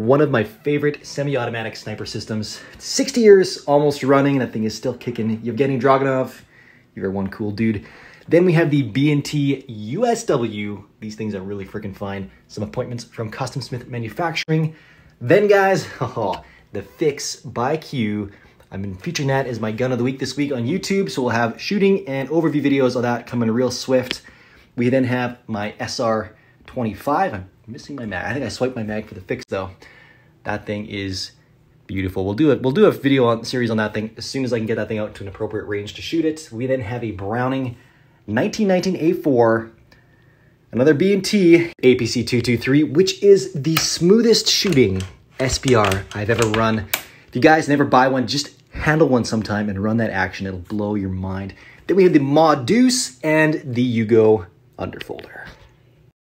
one of my favorite semi-automatic sniper systems. 60 years almost running, that thing is still kicking. Yevgeny Dragunov, you're one cool dude. Then we have the B&T USW. These things are really freaking fine. Some appointments from Custom Smith Manufacturing. Then guys, oh, the Fix by Q. I've been featuring that as my gun of the week this week on YouTube, so we'll have shooting and overview videos of that coming real swift. We then have my SR25. I'm missing my mag. I think I swiped my mag for the Fix though. That thing is beautiful. We'll do it. We'll do a video on series on that thing as soon as I can get that thing out to an appropriate range to shoot it. We then have a Browning 1919 A4 Another B&T APC 223, which is the smoothest shooting SBR I've ever run. If you guys never buy one, just handle one sometime and run that action. It'll blow your mind. Then we have the Mod Deuce and the Yugo underfolder.